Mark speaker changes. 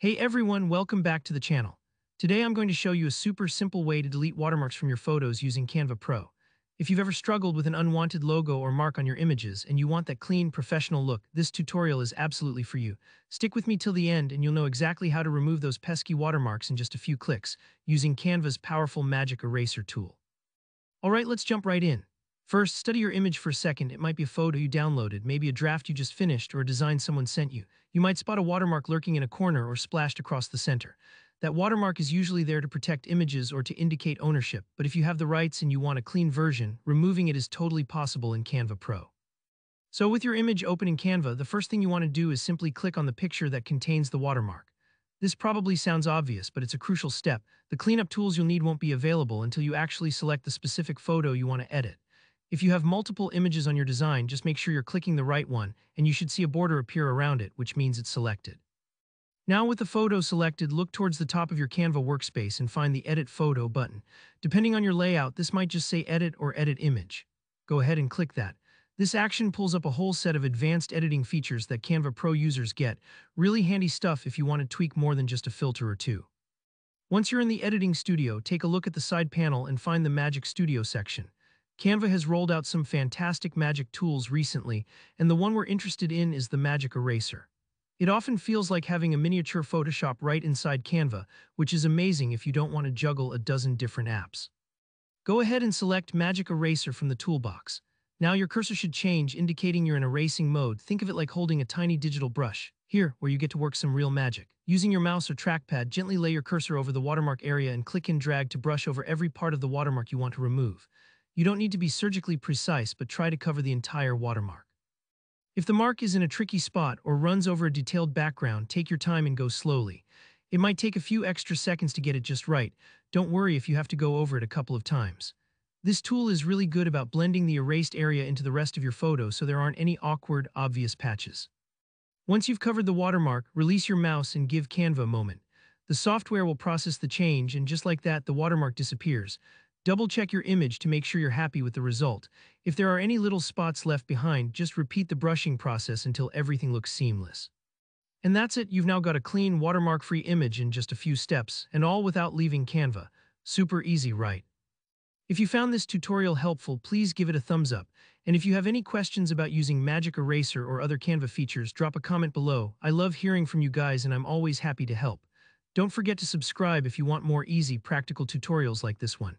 Speaker 1: Hey everyone, welcome back to the channel. Today I'm going to show you a super simple way to delete watermarks from your photos using Canva Pro. If you've ever struggled with an unwanted logo or mark on your images and you want that clean, professional look, this tutorial is absolutely for you. Stick with me till the end and you'll know exactly how to remove those pesky watermarks in just a few clicks using Canva's powerful magic eraser tool. Alright, let's jump right in. First, study your image for a second. It might be a photo you downloaded, maybe a draft you just finished, or a design someone sent you. You might spot a watermark lurking in a corner or splashed across the center. That watermark is usually there to protect images or to indicate ownership, but if you have the rights and you want a clean version, removing it is totally possible in Canva Pro. So with your image open in Canva, the first thing you want to do is simply click on the picture that contains the watermark. This probably sounds obvious, but it's a crucial step. The cleanup tools you'll need won't be available until you actually select the specific photo you want to edit. If you have multiple images on your design, just make sure you're clicking the right one, and you should see a border appear around it, which means it's selected. Now with the photo selected, look towards the top of your Canva workspace and find the Edit Photo button. Depending on your layout, this might just say Edit or Edit Image. Go ahead and click that. This action pulls up a whole set of advanced editing features that Canva Pro users get. Really handy stuff if you want to tweak more than just a filter or two. Once you're in the editing studio, take a look at the side panel and find the Magic Studio section. Canva has rolled out some fantastic magic tools recently, and the one we're interested in is the Magic Eraser. It often feels like having a miniature Photoshop right inside Canva, which is amazing if you don't want to juggle a dozen different apps. Go ahead and select Magic Eraser from the toolbox. Now your cursor should change, indicating you're in erasing mode. Think of it like holding a tiny digital brush. Here, where you get to work some real magic. Using your mouse or trackpad, gently lay your cursor over the watermark area and click and drag to brush over every part of the watermark you want to remove. You don't need to be surgically precise, but try to cover the entire watermark. If the mark is in a tricky spot or runs over a detailed background, take your time and go slowly. It might take a few extra seconds to get it just right. Don't worry if you have to go over it a couple of times. This tool is really good about blending the erased area into the rest of your photo so there aren't any awkward, obvious patches. Once you've covered the watermark, release your mouse and give Canva a moment. The software will process the change and just like that, the watermark disappears. Double check your image to make sure you're happy with the result. If there are any little spots left behind, just repeat the brushing process until everything looks seamless. And that's it, you've now got a clean, watermark-free image in just a few steps, and all without leaving Canva. Super easy, right? If you found this tutorial helpful, please give it a thumbs up. And if you have any questions about using Magic Eraser or other Canva features, drop a comment below. I love hearing from you guys and I'm always happy to help. Don't forget to subscribe if you want more easy, practical tutorials like this one.